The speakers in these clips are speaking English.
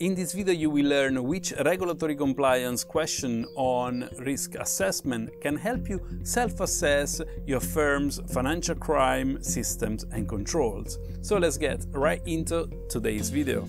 In this video you will learn which regulatory compliance question on risk assessment can help you self-assess your firm's financial crime systems and controls. So let's get right into today's video.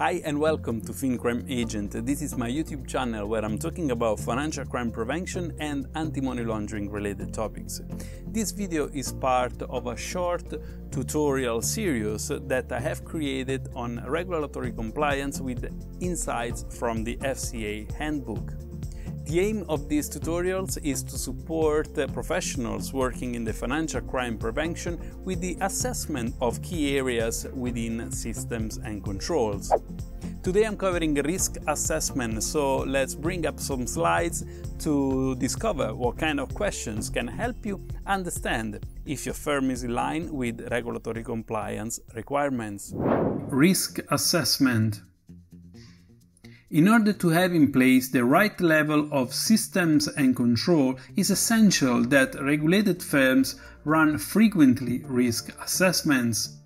Hi and welcome to FinCrime Agent. This is my YouTube channel where I'm talking about financial crime prevention and anti-money laundering related topics. This video is part of a short tutorial series that I have created on regulatory compliance with insights from the FCA handbook. The aim of these tutorials is to support professionals working in the financial crime prevention with the assessment of key areas within systems and controls. Today I'm covering risk assessment, so let's bring up some slides to discover what kind of questions can help you understand if your firm is in line with regulatory compliance requirements. Risk assessment in order to have in place the right level of systems and control, it's essential that regulated firms run frequently risk assessments.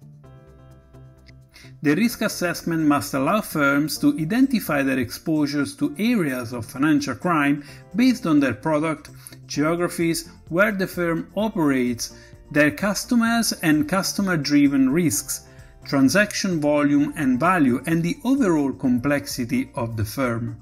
The risk assessment must allow firms to identify their exposures to areas of financial crime based on their product, geographies, where the firm operates, their customers and customer driven risks, transaction volume and value, and the overall complexity of the firm.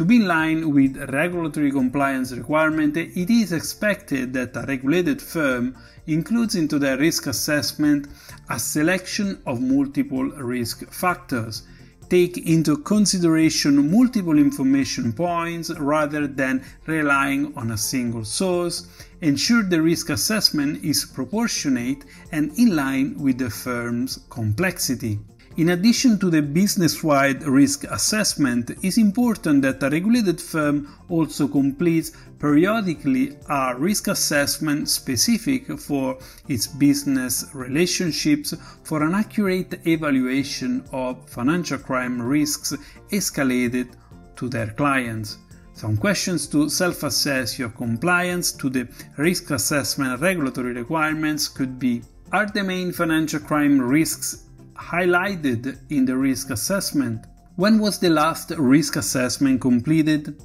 To be in line with regulatory compliance requirement, it is expected that a regulated firm includes into their risk assessment a selection of multiple risk factors, take into consideration multiple information points rather than relying on a single source, ensure the risk assessment is proportionate and in line with the firm's complexity. In addition to the business-wide risk assessment, it is important that a regulated firm also completes periodically a risk assessment specific for its business relationships for an accurate evaluation of financial crime risks escalated to their clients. Some questions to self-assess your compliance to the risk assessment regulatory requirements could be Are the main financial crime risks highlighted in the risk assessment. When was the last risk assessment completed?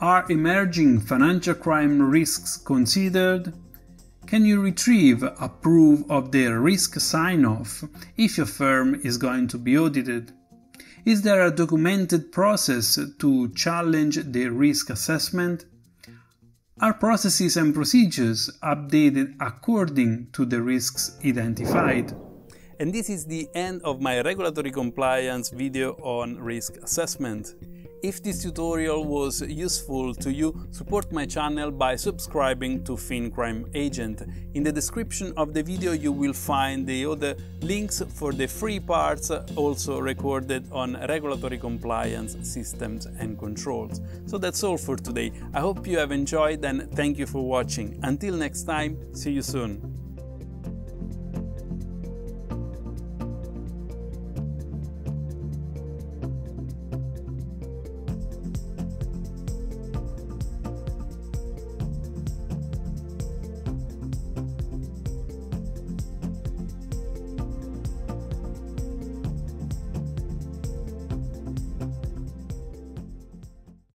Are emerging financial crime risks considered? Can you retrieve a proof of the risk sign off if your firm is going to be audited? Is there a documented process to challenge the risk assessment? Are processes and procedures updated according to the risks identified? And this is the end of my regulatory compliance video on risk assessment. If this tutorial was useful to you, support my channel by subscribing to FinCrime Agent. In the description of the video you will find the other links for the free parts also recorded on regulatory compliance systems and controls. So that's all for today. I hope you have enjoyed and thank you for watching. Until next time, see you soon.